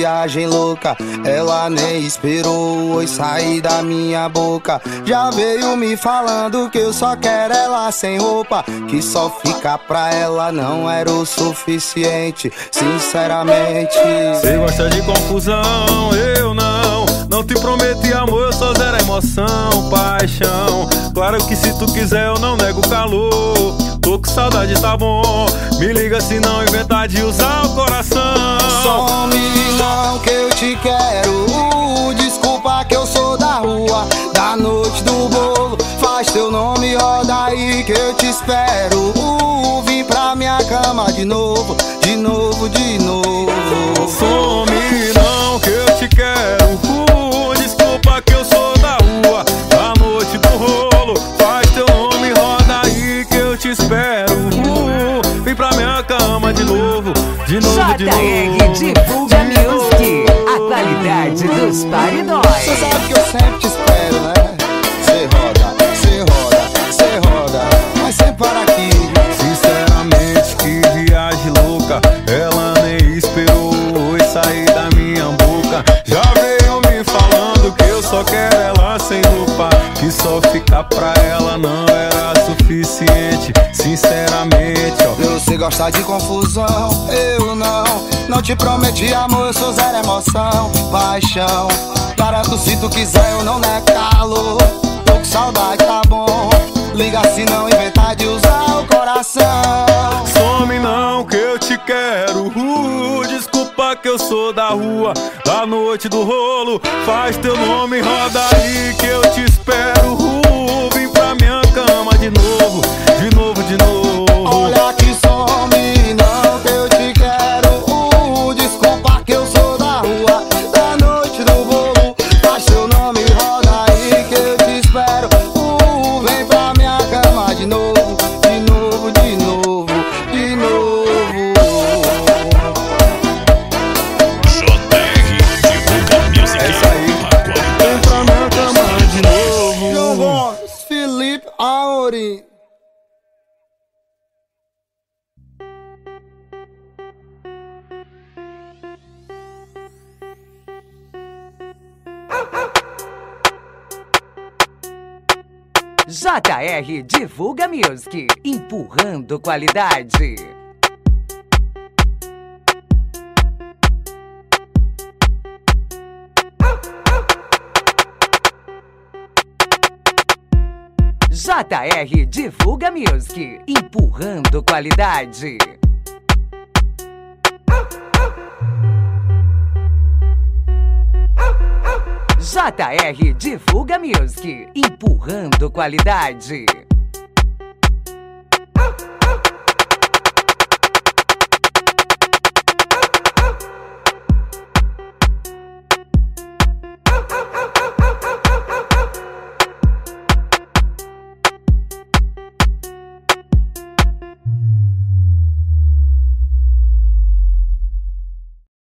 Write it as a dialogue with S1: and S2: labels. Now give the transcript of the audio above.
S1: viagem louca. Ela nem esperou oi sair da minha boca. Já veio me falando que eu só quero ela sem roupa. Que só ficar pra ela não era o suficiente. Sinceramente,
S2: Você gosta de confusão, eu não. Não te prometi amor, eu só zero emoção, paixão. Claro que se tu quiser, eu não nego calor. Tô com saudade, tá bom. Me liga se não inventar de usar o coração.
S1: some não que eu te quero. Desculpa que eu sou da rua, da noite do bolo. Faz teu nome, roda aí que eu te espero. Vim pra minha cama de novo, de novo, de novo.
S2: Some não que eu te quero. Uh, novo, de novo, de
S3: JR
S2: novo.
S3: Divulga
S2: de novo.
S3: Music, a qualidade dos
S1: Cê
S3: paredões.
S1: sabe que eu sempre te
S2: só ficar pra ela não era suficiente. Sinceramente, ó.
S1: Você gosta de confusão, eu não. Não te prometi amor, eu sou zero emoção, paixão. Garanto se tu quiser, eu não nego calor. Tô com saudade, tá bom. Liga se não inventar de usar o coração.
S2: Some não que eu te quero. Uh, desculpa que eu sou da rua, da noite do rolo. Faz teu nome, roda aí que eu te espero.
S1: Felipe Auri.
S3: JR Divulga Music, empurrando qualidade. JR Divulga Music, empurrando qualidade. JR Divulga Music, empurrando qualidade.